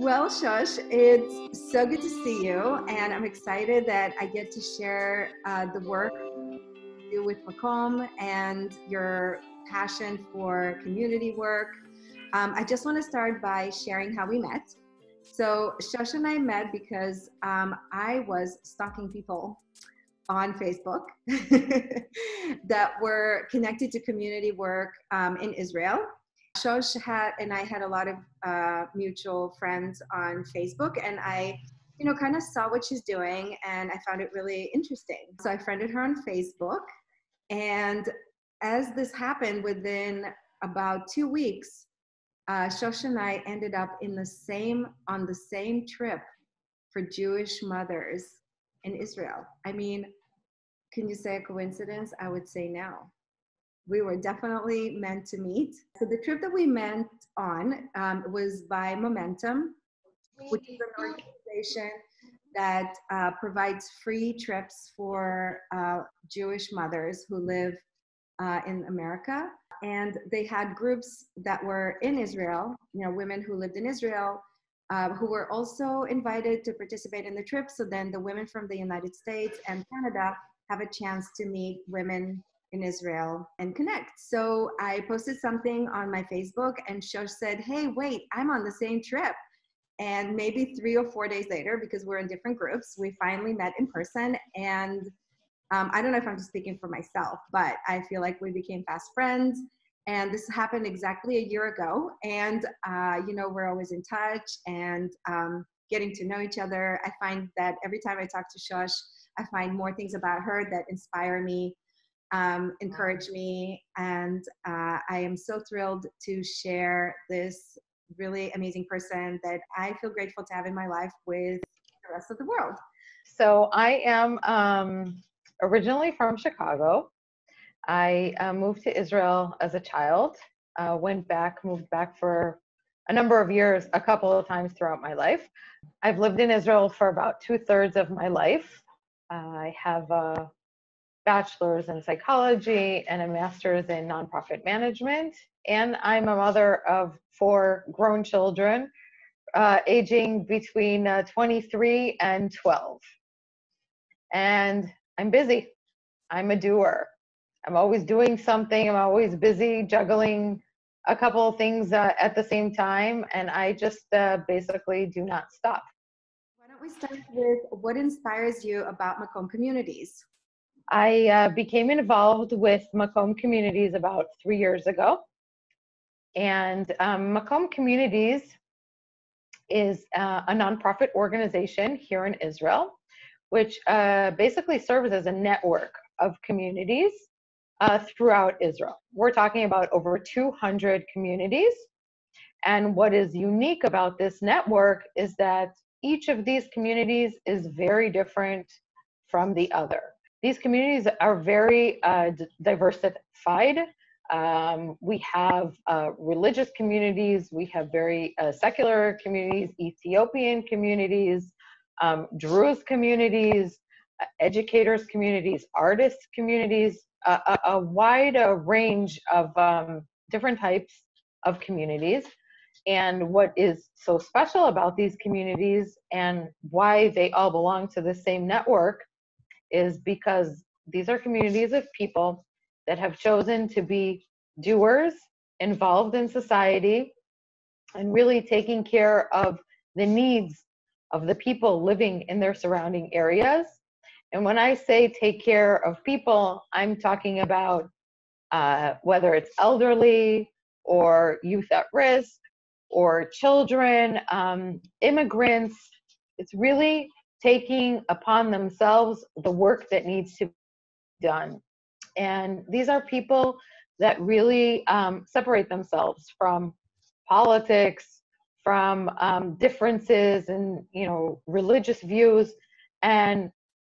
Well, Shosh, it's so good to see you, and I'm excited that I get to share uh, the work you do with Makom and your passion for community work. Um, I just want to start by sharing how we met. So, Shosh and I met because um, I was stalking people on Facebook that were connected to community work um, in Israel. Shosh had and I had a lot of uh, mutual friends on Facebook, and I, you know, kind of saw what she's doing, and I found it really interesting. So I friended her on Facebook, and as this happened, within about two weeks, uh, Shosh and I ended up in the same on the same trip for Jewish mothers in Israel. I mean, can you say a coincidence? I would say no we were definitely meant to meet. So the trip that we met on um, was by Momentum, which is an organization that uh, provides free trips for uh, Jewish mothers who live uh, in America. And they had groups that were in Israel, you know, women who lived in Israel, uh, who were also invited to participate in the trip. So then the women from the United States and Canada have a chance to meet women in Israel and connect. So I posted something on my Facebook and Shosh said, Hey, wait, I'm on the same trip. And maybe three or four days later, because we're in different groups, we finally met in person. And um, I don't know if I'm just speaking for myself, but I feel like we became fast friends. And this happened exactly a year ago. And, uh, you know, we're always in touch and um, getting to know each other. I find that every time I talk to Shosh, I find more things about her that inspire me um, encouraged me. And uh, I am so thrilled to share this really amazing person that I feel grateful to have in my life with the rest of the world. So I am um, originally from Chicago. I uh, moved to Israel as a child, uh, went back, moved back for a number of years, a couple of times throughout my life. I've lived in Israel for about two thirds of my life. Uh, I have a bachelor's in psychology and a master's in nonprofit management. And I'm a mother of four grown children, uh, aging between uh, 23 and 12. And I'm busy. I'm a doer. I'm always doing something. I'm always busy juggling a couple of things uh, at the same time. And I just uh, basically do not stop. Why don't we start with what inspires you about Makom communities? I uh, became involved with Makom Communities about three years ago. And um, Makom Communities is uh, a nonprofit organization here in Israel, which uh, basically serves as a network of communities uh, throughout Israel. We're talking about over 200 communities. And what is unique about this network is that each of these communities is very different from the other. These communities are very uh, diversified. Um, we have uh, religious communities, we have very uh, secular communities, Ethiopian communities, um, Druze communities, uh, educators communities, artists communities, a, a wide uh, range of um, different types of communities. And what is so special about these communities and why they all belong to the same network is because these are communities of people that have chosen to be doers, involved in society, and really taking care of the needs of the people living in their surrounding areas. And when I say take care of people, I'm talking about uh, whether it's elderly or youth at risk or children, um, immigrants. It's really taking upon themselves the work that needs to be done. And these are people that really um, separate themselves from politics, from um, differences and you know religious views, and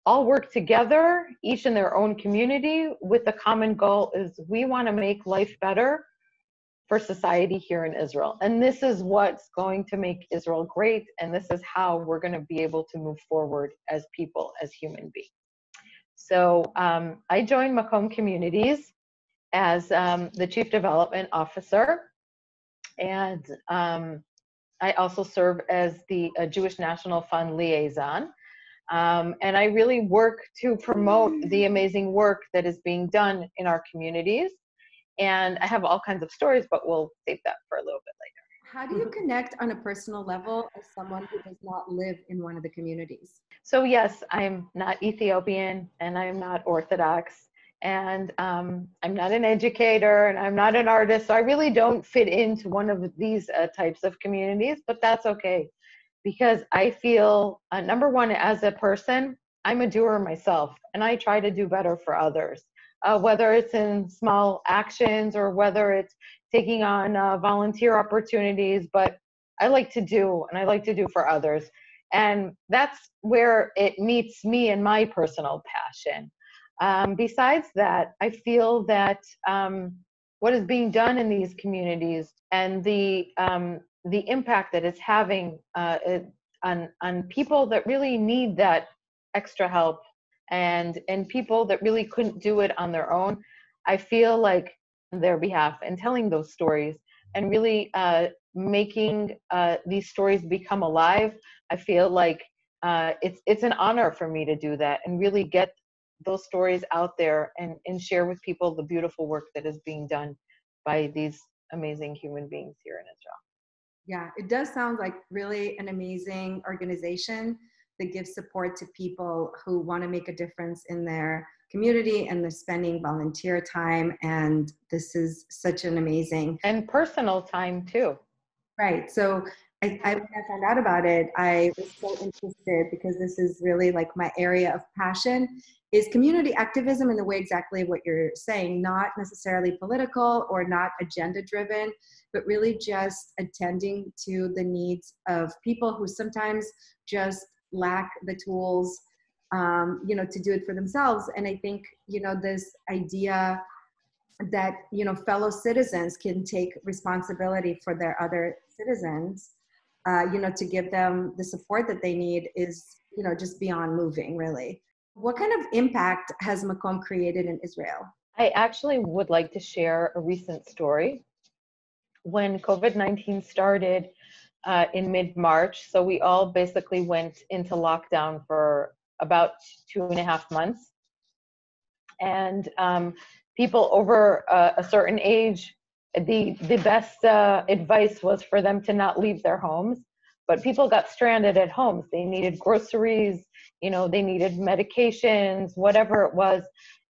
all work together, each in their own community, with the common goal is we want to make life better for society here in Israel. And this is what's going to make Israel great. And this is how we're going to be able to move forward as people, as human beings. So um, I joined Makom Communities as um, the Chief Development Officer. And um, I also serve as the uh, Jewish National Fund liaison. Um, and I really work to promote the amazing work that is being done in our communities. And I have all kinds of stories, but we'll save that for a little bit later. How do you connect on a personal level as someone who does not live in one of the communities? So, yes, I'm not Ethiopian and I'm not Orthodox and um, I'm not an educator and I'm not an artist. So, I really don't fit into one of these uh, types of communities, but that's okay because I feel, uh, number one, as a person, I'm a doer myself and I try to do better for others. Uh, whether it's in small actions or whether it's taking on uh, volunteer opportunities, but I like to do and I like to do for others. And that's where it meets me and my personal passion. Um, besides that, I feel that um, what is being done in these communities and the um, the impact that it's having uh, on on people that really need that extra help and and people that really couldn't do it on their own i feel like on their behalf and telling those stories and really uh, making uh, these stories become alive i feel like uh, it's it's an honor for me to do that and really get those stories out there and and share with people the beautiful work that is being done by these amazing human beings here in israel. Yeah, it does sound like really an amazing organization that gives support to people who want to make a difference in their community and they're spending volunteer time. And this is such an amazing and personal time too. Right. So I, I, when I found out about it, I was so interested because this is really like my area of passion is community activism in the way exactly what you're saying, not necessarily political or not agenda driven, but really just attending to the needs of people who sometimes just lack the tools, um, you know, to do it for themselves. And I think, you know, this idea that, you know, fellow citizens can take responsibility for their other citizens, uh, you know, to give them the support that they need is, you know, just beyond moving, really. What kind of impact has Makom created in Israel? I actually would like to share a recent story. When COVID 19 started uh, in mid March, so we all basically went into lockdown for about two and a half months. And um, people over uh, a certain age, the, the best uh, advice was for them to not leave their homes. But people got stranded at homes. They needed groceries, you know they needed medications whatever it was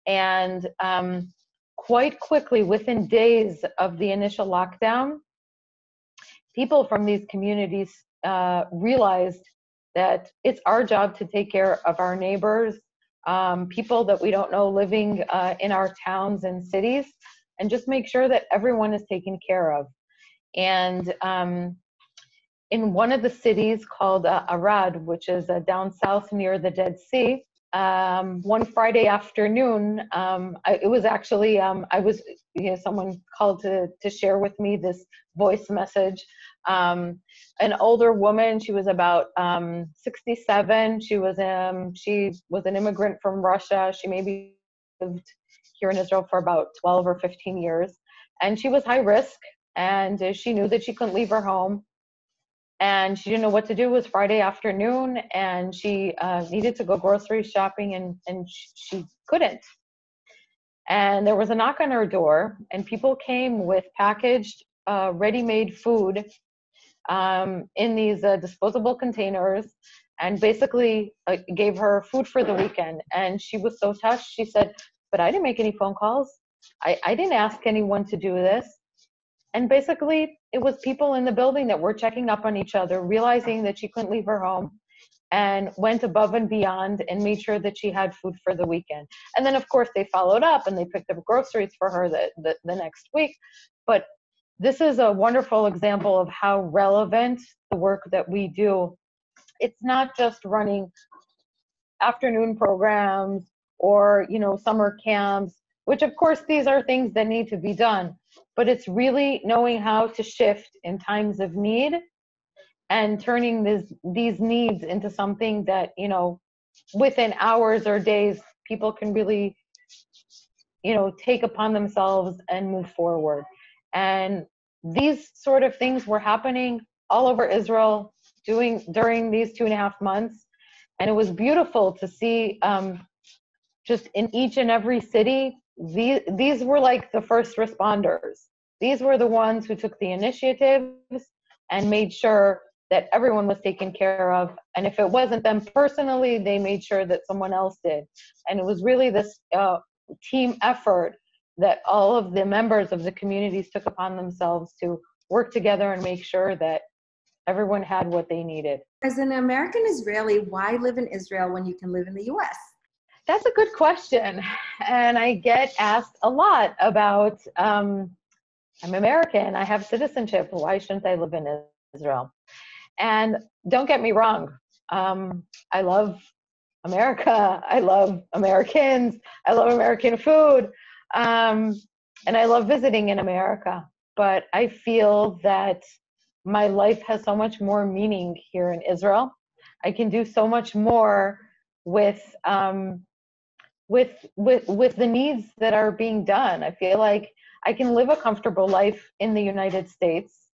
and um, quite quickly within days of the initial lockdown people from these communities uh, realized that it's our job to take care of our neighbors um, people that we don't know living uh, in our towns and cities and just make sure that everyone is taken care of and um, in one of the cities called uh, Arad, which is uh, down south near the Dead Sea. Um, one Friday afternoon, um, I, it was actually um, I was you know someone called to to share with me this voice message. Um, an older woman, she was about um, 67. She was um she was an immigrant from Russia. She maybe lived here in Israel for about 12 or 15 years, and she was high risk. And uh, she knew that she couldn't leave her home and she didn't know what to do. It was Friday afternoon, and she uh, needed to go grocery shopping, and and she couldn't. And there was a knock on her door, and people came with packaged, uh, ready-made food um, in these uh, disposable containers, and basically uh, gave her food for the weekend. And she was so touched. She said, "But I didn't make any phone calls. I, I didn't ask anyone to do this." And basically, it was people in the building that were checking up on each other, realizing that she couldn't leave her home, and went above and beyond and made sure that she had food for the weekend. And then, of course, they followed up and they picked up groceries for her the, the, the next week. But this is a wonderful example of how relevant the work that we do. It's not just running afternoon programs or you know summer camps which of course these are things that need to be done but it's really knowing how to shift in times of need and turning this, these needs into something that you know within hours or days people can really you know take upon themselves and move forward and these sort of things were happening all over Israel doing during these two and a half months, and it was beautiful to see um, just in each and every city. These these were like the first responders. These were the ones who took the initiatives and made sure that everyone was taken care of. And if it wasn't them personally, they made sure that someone else did. And it was really this uh, team effort that all of the members of the communities took upon themselves to work together and make sure that everyone had what they needed. As an American Israeli, why live in Israel when you can live in the US? That's a good question. And I get asked a lot about um, I'm American, I have citizenship. Why shouldn't I live in Israel? And don't get me wrong, um, I love America. I love Americans. I love American food. Um, and I love visiting in America. But I feel that my life has so much more meaning here in Israel. I can do so much more with um, with with with the needs that are being done. I feel like I can live a comfortable life in the United States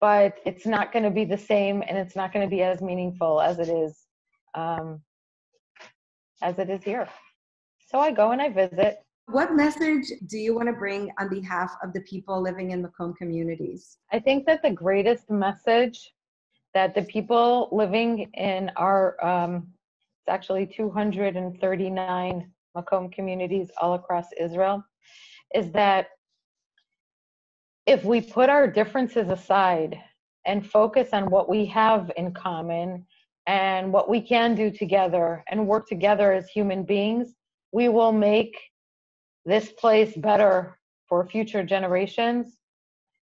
but it's not going to be the same and it's not going to be as meaningful as it is um, as it is here. So i go and i visit. What message do you want to bring on behalf of the people living in Makom communities? I think that the greatest message that the people living in our um, it's actually 239 Makom communities all across israel is that if we put our differences aside and focus on what we have in common and what we can do together and work together as human beings, we will make this place better for future generations.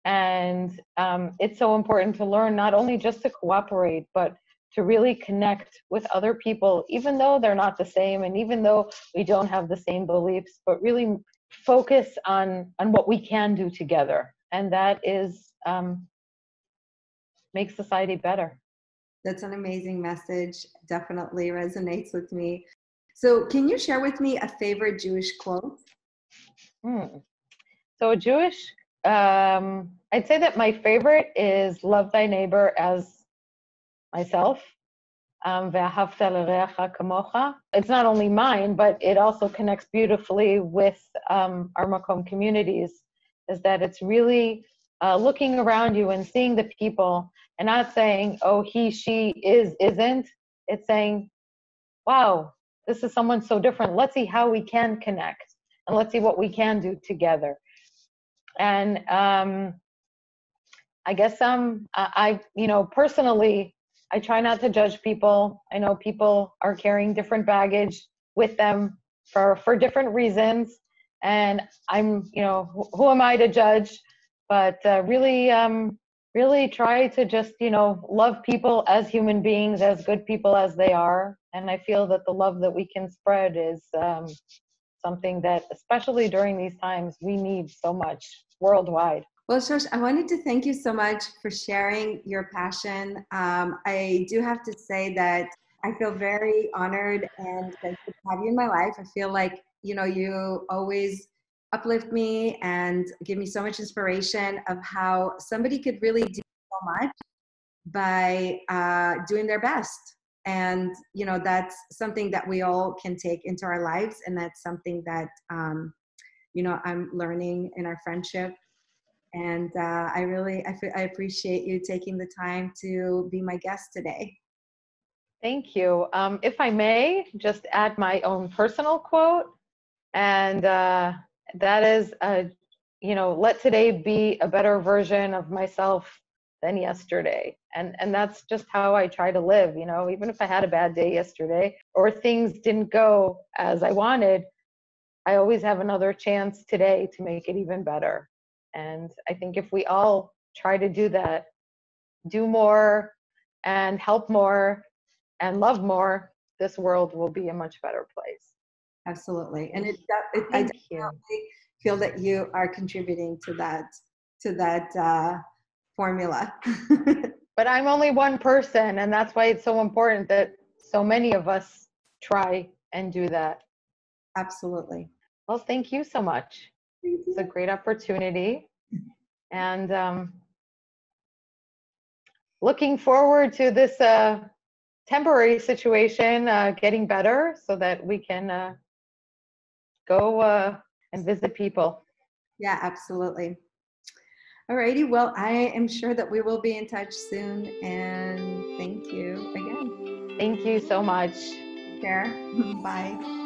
And um, it's so important to learn not only just to cooperate, but to really connect with other people, even though they're not the same and even though we don't have the same beliefs, but really focus on, on what we can do together and that is um, make society better. That's an amazing message. Definitely resonates with me. So, can you share with me a favorite Jewish quote? Hmm. So, Jewish, um, I'd say that my favorite is "Love thy neighbor as myself." Um, it's not only mine, but it also connects beautifully with um, our Makom communities is that it's really uh, looking around you and seeing the people and not saying, oh, he, she is, isn't. It's saying, wow, this is someone so different. Let's see how we can connect and let's see what we can do together. And um, I guess um, I, you know, personally, I try not to judge people. I know people are carrying different baggage with them for for different reasons and i'm you know who, who am i to judge but uh, really um, really try to just you know love people as human beings as good people as they are and i feel that the love that we can spread is um, something that especially during these times we need so much worldwide well, Shosh, I wanted to thank you so much for sharing your passion. Um, I do have to say that I feel very honored and to have you in my life. I feel like you know you always uplift me and give me so much inspiration of how somebody could really do so much by uh, doing their best. And you know that's something that we all can take into our lives and that's something that um, you know i'm learning in our friendship. And uh, i really I, f- I appreciate you taking the time to be my guest today. Thank you. Um, if i may just add my own personal quote and uh, that is a you know let today be a better version of myself than yesterday. And and that's just how i try to live you know even if i had a bad day yesterday or things didn't go as i wanted i always have another chance today to make it even better. And i think if we all try to do that do more and help more and love more this world will be a much better place absolutely and it, it i definitely feel that you are contributing to that to that uh, formula. But i'm only one person and that's why it's so important that so many of us try and do that. Absolutely. Well thank you so much. You. it's a great opportunity. And um, looking forward to this uh, temporary situation uh, getting better so that we can uh, go uh, and visit people. Yeah, absolutely. Alrighty, well, I am sure that we will be in touch soon, and thank you again. Thank you so much. Take care. Bye.